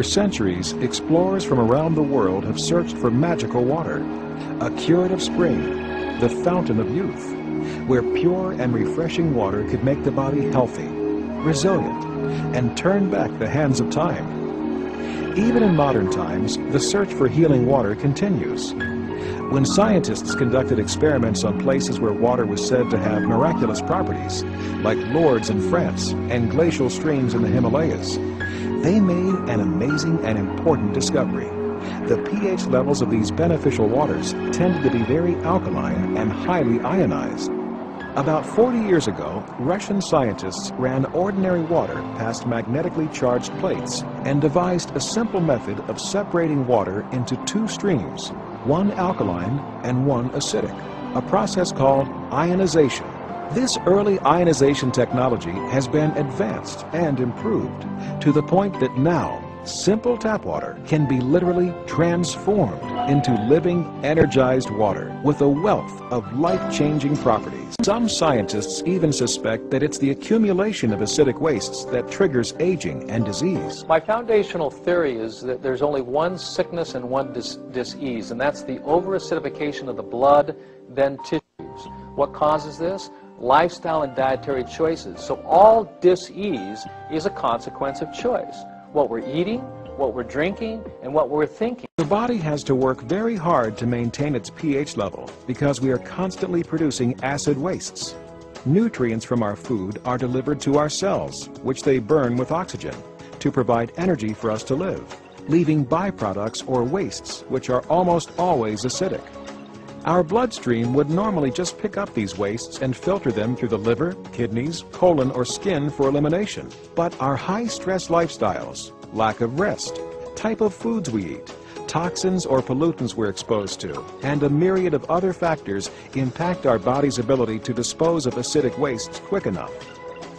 For centuries, explorers from around the world have searched for magical water, a curative spring, the fountain of youth, where pure and refreshing water could make the body healthy, resilient, and turn back the hands of time. Even in modern times, the search for healing water continues. When scientists conducted experiments on places where water was said to have miraculous properties, like Lourdes in France and glacial streams in the Himalayas, they made an amazing and important discovery. The pH levels of these beneficial waters tended to be very alkaline and highly ionized. About 40 years ago, Russian scientists ran ordinary water past magnetically charged plates and devised a simple method of separating water into two streams, one alkaline and one acidic, a process called ionization. This early ionization technology has been advanced and improved to the point that now simple tap water can be literally transformed into living, energized water with a wealth of life-changing properties. Some scientists even suspect that it's the accumulation of acidic wastes that triggers aging and disease. My foundational theory is that there's only one sickness and one dis disease, and that's the overacidification of the blood, then tissues. What causes this? Lifestyle and dietary choices. So all disease is a consequence of choice what we're eating, what we're drinking, and what we're thinking. The body has to work very hard to maintain its pH level because we are constantly producing acid wastes. Nutrients from our food are delivered to our cells, which they burn with oxygen to provide energy for us to live, leaving byproducts or wastes, which are almost always acidic. Our bloodstream would normally just pick up these wastes and filter them through the liver, kidneys, colon, or skin for elimination. But our high-stress lifestyles, lack of rest, type of foods we eat, toxins or pollutants we're exposed to, and a myriad of other factors impact our body's ability to dispose of acidic wastes quick enough.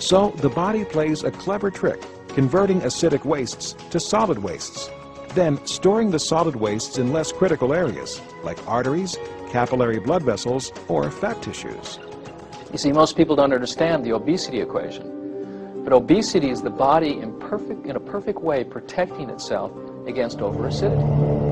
So the body plays a clever trick, converting acidic wastes to solid wastes, then storing the solid wastes in less critical areas, like arteries, capillary blood vessels, or fat tissues. You see, most people don't understand the obesity equation. But obesity is the body in, perfect, in a perfect way protecting itself against overacidity.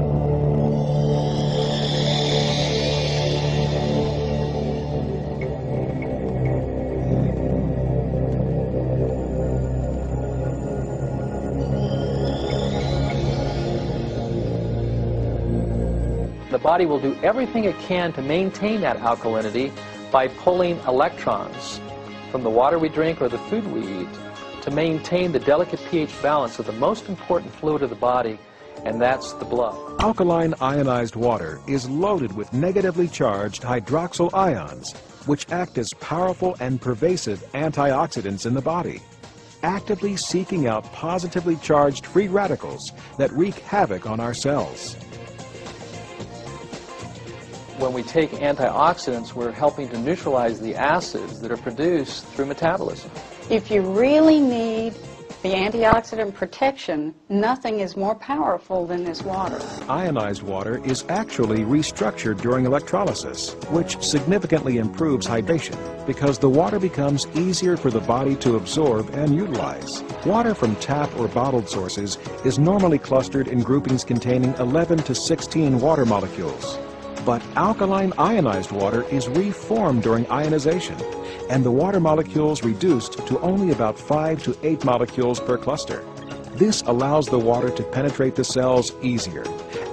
The body will do everything it can to maintain that alkalinity by pulling electrons from the water we drink or the food we eat to maintain the delicate pH balance of the most important fluid of the body, and that's the blood. Alkaline ionized water is loaded with negatively charged hydroxyl ions, which act as powerful and pervasive antioxidants in the body, actively seeking out positively charged free radicals that wreak havoc on our cells when we take antioxidants, we're helping to neutralize the acids that are produced through metabolism. If you really need the antioxidant protection, nothing is more powerful than this water. Ionized water is actually restructured during electrolysis, which significantly improves hydration because the water becomes easier for the body to absorb and utilize. Water from tap or bottled sources is normally clustered in groupings containing 11 to 16 water molecules. But alkaline ionized water is reformed during ionization, and the water molecules reduced to only about 5 to 8 molecules per cluster. This allows the water to penetrate the cells easier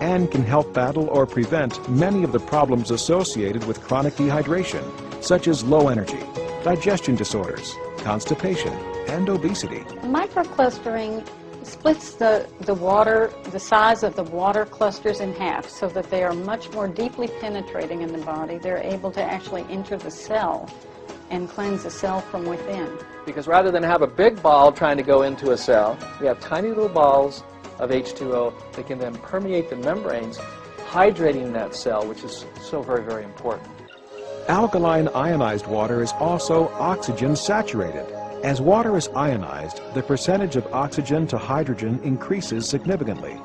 and can help battle or prevent many of the problems associated with chronic dehydration, such as low energy, digestion disorders, constipation, and obesity. Microclustering splits the, the water, the size of the water clusters in half so that they are much more deeply penetrating in the body. They're able to actually enter the cell and cleanse the cell from within. Because rather than have a big ball trying to go into a cell, we have tiny little balls of H2O that can then permeate the membranes, hydrating that cell, which is so very, very important. Alkaline ionized water is also oxygen saturated. As water is ionized, the percentage of oxygen to hydrogen increases significantly,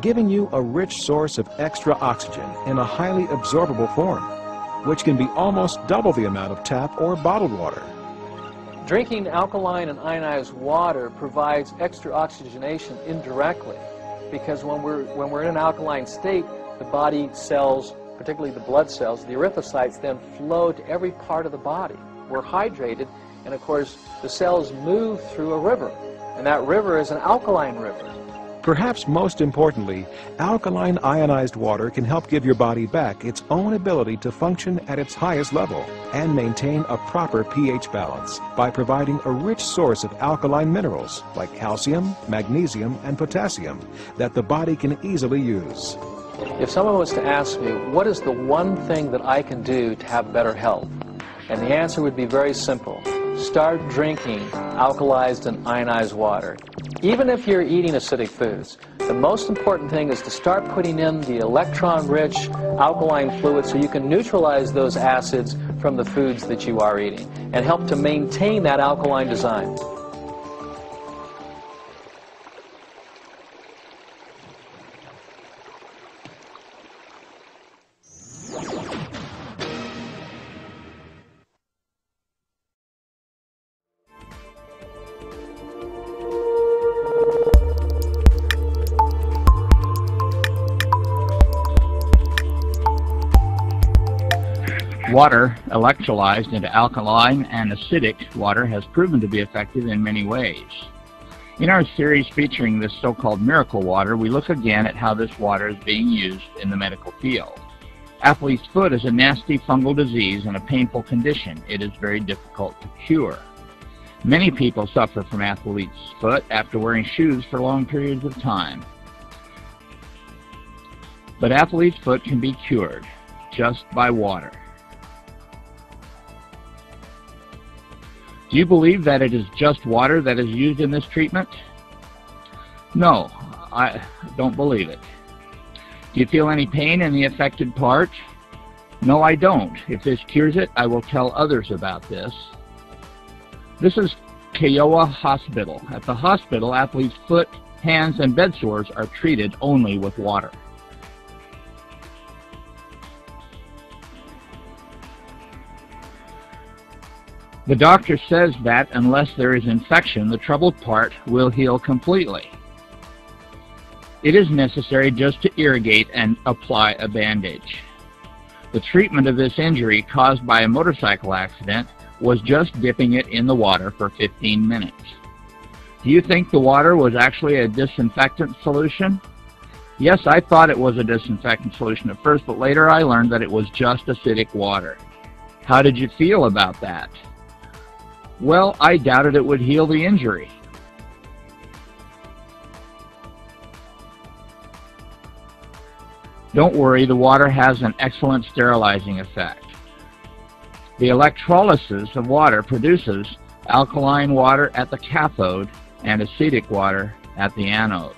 giving you a rich source of extra oxygen in a highly absorbable form, which can be almost double the amount of tap or bottled water. Drinking alkaline and ionized water provides extra oxygenation indirectly because when we're, when we're in an alkaline state, the body cells, particularly the blood cells, the erythrocytes, then flow to every part of the body. We're hydrated, and of course, the cells move through a river, and that river is an alkaline river. Perhaps most importantly, alkaline ionized water can help give your body back its own ability to function at its highest level and maintain a proper pH balance by providing a rich source of alkaline minerals like calcium, magnesium, and potassium that the body can easily use. If someone was to ask me, what is the one thing that I can do to have better health? And the answer would be very simple. Start drinking alkalized and ionized water. Even if you're eating acidic foods, the most important thing is to start putting in the electron-rich alkaline fluid so you can neutralize those acids from the foods that you are eating and help to maintain that alkaline design. Water electrolyzed into alkaline and acidic water has proven to be effective in many ways. In our series featuring this so-called miracle water, we look again at how this water is being used in the medical field. Athlete's foot is a nasty fungal disease and a painful condition. It is very difficult to cure. Many people suffer from athlete's foot after wearing shoes for long periods of time. But athlete's foot can be cured just by water. Do you believe that it is just water that is used in this treatment? No, I don't believe it. Do you feel any pain in the affected part? No, I don't. If this cures it, I will tell others about this. This is Kyowa Hospital. At the hospital, athletes' foot, hands, and bed sores are treated only with water. The doctor says that unless there is infection, the troubled part will heal completely. It is necessary just to irrigate and apply a bandage. The treatment of this injury caused by a motorcycle accident was just dipping it in the water for 15 minutes. Do you think the water was actually a disinfectant solution? Yes, I thought it was a disinfectant solution at first, but later I learned that it was just acidic water. How did you feel about that? Well, I doubted it would heal the injury. Don't worry, the water has an excellent sterilizing effect. The electrolysis of water produces alkaline water at the cathode and acidic water at the anode.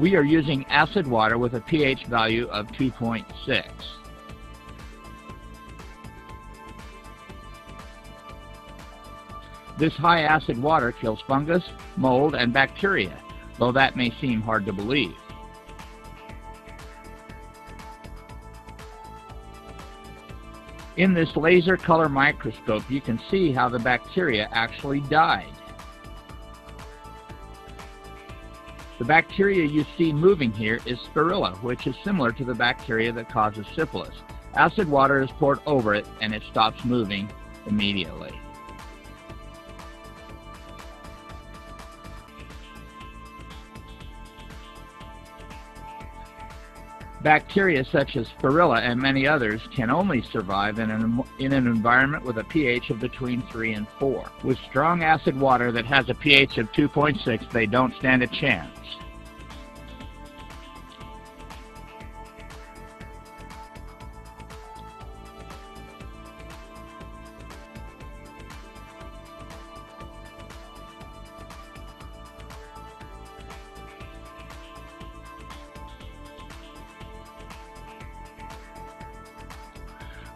We are using acid water with a pH value of 2.6. This high acid water kills fungus, mold, and bacteria, though that may seem hard to believe. In this laser color microscope, you can see how the bacteria actually died. The bacteria you see moving here is spirilla, which is similar to the bacteria that causes syphilis. Acid water is poured over it and it stops moving immediately. Bacteria such as Spirilla and many others can only survive in an, in an environment with a pH of between 3 and 4. With strong acid water that has a pH of 2.6, they don't stand a chance.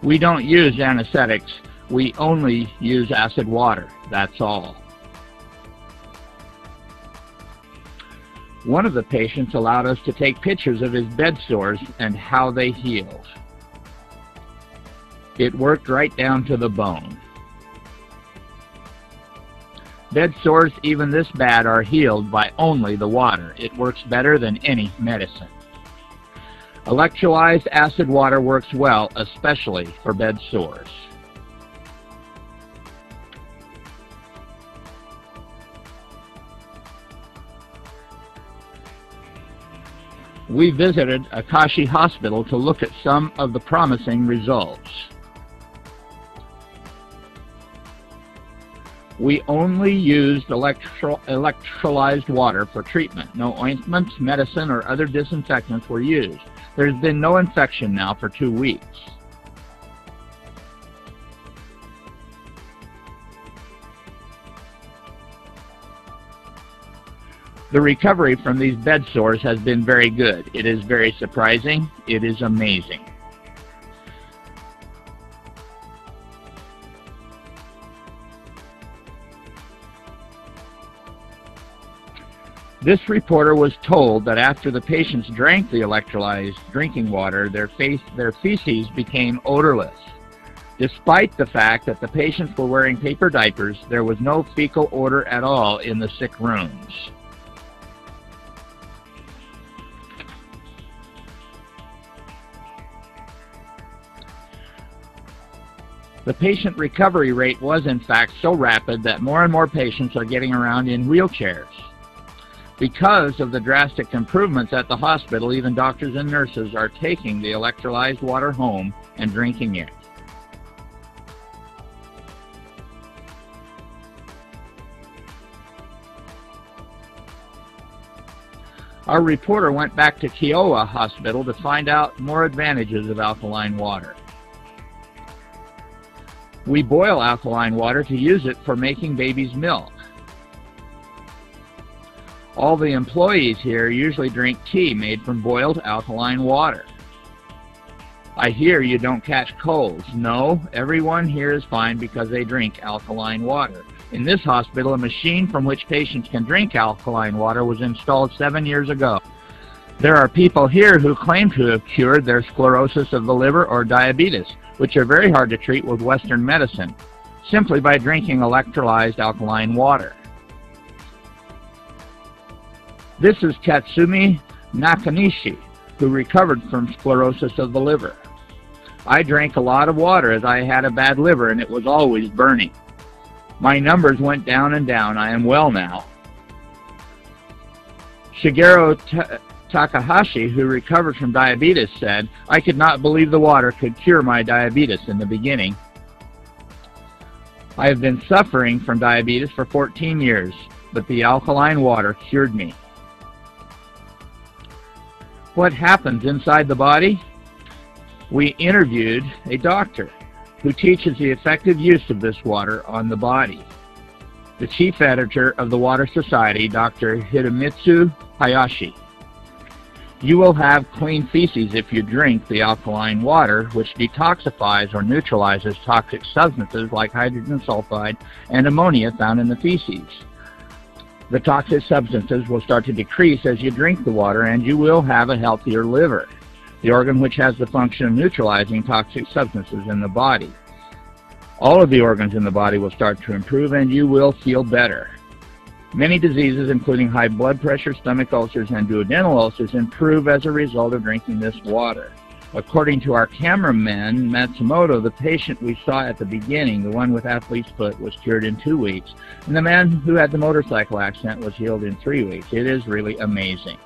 We don't use anesthetics. We only use acid water. That's all. One of the patients allowed us to take pictures of his bed sores and how they healed. It worked right down to the bone. Bed sores, even this bad, are healed by only the water. It works better than any medicine. Electrolyzed acid water works well, especially for bed sores. We visited Akashi Hospital to look at some of the promising results. We only used electro electrolyzed water for treatment. No ointments, medicine, or other disinfectants were used. There's been no infection now for two weeks. The recovery from these bed sores has been very good. It is very surprising. It is amazing. This reporter was told that after the patients drank the electrolyzed drinking water, their, face, their feces became odorless. Despite the fact that the patients were wearing paper diapers, there was no fecal odor at all in the sick rooms. The patient recovery rate was in fact so rapid that more and more patients are getting around in wheelchairs. Because of the drastic improvements at the hospital, even doctors and nurses are taking the electrolyzed water home and drinking it. Our reporter went back to Kyowa Hospital to find out more advantages of alkaline water. We boil alkaline water to use it for making baby's milk. All the employees here usually drink tea made from boiled alkaline water. I hear you don't catch colds. No, everyone here is fine because they drink alkaline water. In this hospital, a machine from which patients can drink alkaline water was installed seven years ago. There are people here who claim to have cured their sclerosis of the liver or diabetes, which are very hard to treat with Western medicine, simply by drinking electrolyzed alkaline water. This is Katsumi Nakanishi, who recovered from sclerosis of the liver. I drank a lot of water as I had a bad liver and it was always burning. My numbers went down and down. I am well now. Shigeru Takahashi, who recovered from diabetes, said, I could not believe the water could cure my diabetes in the beginning. I have been suffering from diabetes for 14 years, but the alkaline water cured me. What happens inside the body? We interviewed a doctor who teaches the effective use of this water on the body. The chief editor of the Water Society, Dr. Hidemitsu Hayashi. You will have clean feces if you drink the alkaline water, which detoxifies or neutralizes toxic substances like hydrogen sulfide and ammonia found in the feces the toxic substances will start to decrease as you drink the water and you will have a healthier liver, the organ which has the function of neutralizing toxic substances in the body. All of the organs in the body will start to improve and you will feel better. Many diseases, including high blood pressure, stomach ulcers, and duodenal ulcers, improve as a result of drinking this water. According to our cameraman, Matsumoto, the patient we saw at the beginning, the one with athlete's foot, was cured in two weeks. And the man who had the motorcycle accident was healed in three weeks. It is really amazing.